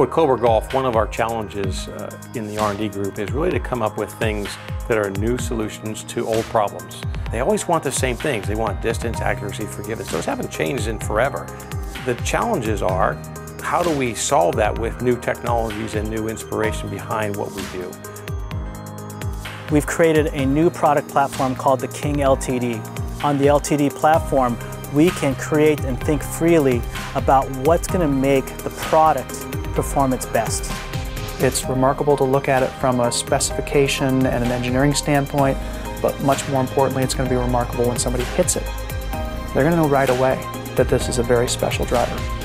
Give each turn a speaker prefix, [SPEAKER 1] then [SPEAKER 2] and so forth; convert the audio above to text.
[SPEAKER 1] With Cobra Golf, one of our challenges uh, in the R&D group is really to come up with things that are new solutions to old problems. They always want the same things. They want distance, accuracy, forgiveness. Those haven't changed in forever. The challenges are, how do we solve that with new technologies and new inspiration behind what we do?
[SPEAKER 2] We've created a new product platform called the King LTD. On the LTD platform, we can create and think freely about what's going to make the product perform its best.
[SPEAKER 3] It's remarkable to look at it from a specification and an engineering standpoint, but much more importantly, it's going to be remarkable when somebody hits it. They're going to know right away that this is a very special driver.